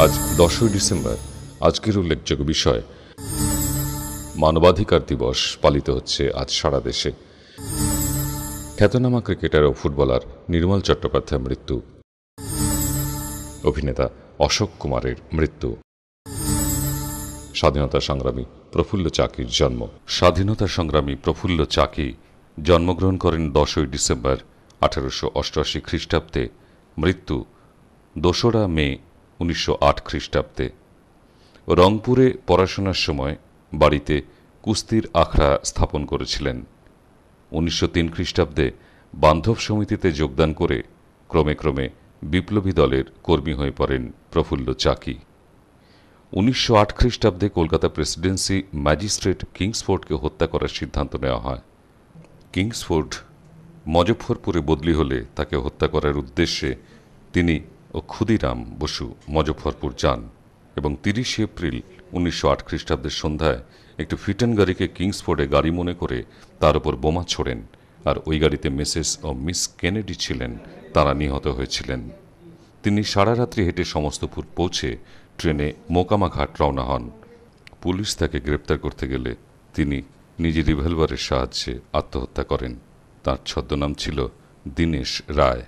আজ দশই ডিসেম্বর, আজকের উল্লেখযোগ্য বিষয়। মানবাধিকার দিবস পালিত হচ্ছে আজ সারা দেশে। খ্যাতনামা ক্রিকেটার ও ফুটবলার নির্মল চট্টোপাধ্যায়ের মৃত্যু। অভিনেতা অশোক কুমারের মৃত্যু। স্বাধীনতা সংগ্রামী প্রফুল্ল চাকির জন্ম। স্বাধীনতা সংগ্রামী প্রফুল্ল চাকি জন্মগ্রহণ করেন দশই ডিসেম্বর, আঠারোশো অষ্টআশি খ্রিস্টাব্দে। মৃত্যু দোসরা মে উনিশশো আট খ্রিস্টাব্দে। রংপুরে পড়াশোনার সময় বাড়িতে কুস্তির আখড়া স্থাপন করেছিলেন। উনিশশো তিন খ্রিস্টাব্দে বান্ধব সমিতিতে যোগদান করে ক্রমে ক্রমে বিপ্লবী দলের কর্মী হয়ে পড়েন প্রফুল্ল চাকি। উনিশশো আট খ্রিস্টাব্দে কলকাতা প্রেসিডেন্সি ম্যাজিস্ট্রেট কিংসফোর্ডকে হত্যা করার সিদ্ধান্ত নেওয়া হয়। কিংসফোর্ড মজফ্ফরপুরে বদলি হলে তাকে হত্যা করার উদ্দেশ্যে তিনি ও ক্ষুদিরাম বসু মজফ্ফরপুর যান এবং তিরিশে এপ্রিল উনিশশো আট খ্রিস্টাব্দের সন্ধ্যায় একটি ফিটন গাড়িকে কিংসফোর্ডে গাড়ি মনে করে তার উপর বোমা ছোড়েন আর ওই গাড়িতে মিসেস ও মিস কেনেডি ছিলেন, তারা নিহত হয়েছিলেন। তিনি সারা রাত্রি হেঁটে সমস্তপুর পৌঁছে ট্রেনে মোকামাঘাট রওনা হন। পুলিশ তাকে গ্রেপ্তার করতে গেলে তিনি নিজে রিভলভারের সাহায্যে আত্মহত্যা করেন। তার ছদ্মনাম ছিল দীনেশ রায়।